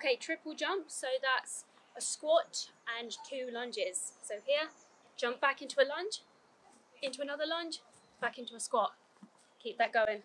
Okay, triple jump. So that's a squat and two lunges. So here, jump back into a lunge, into another lunge, back into a squat. Keep that going.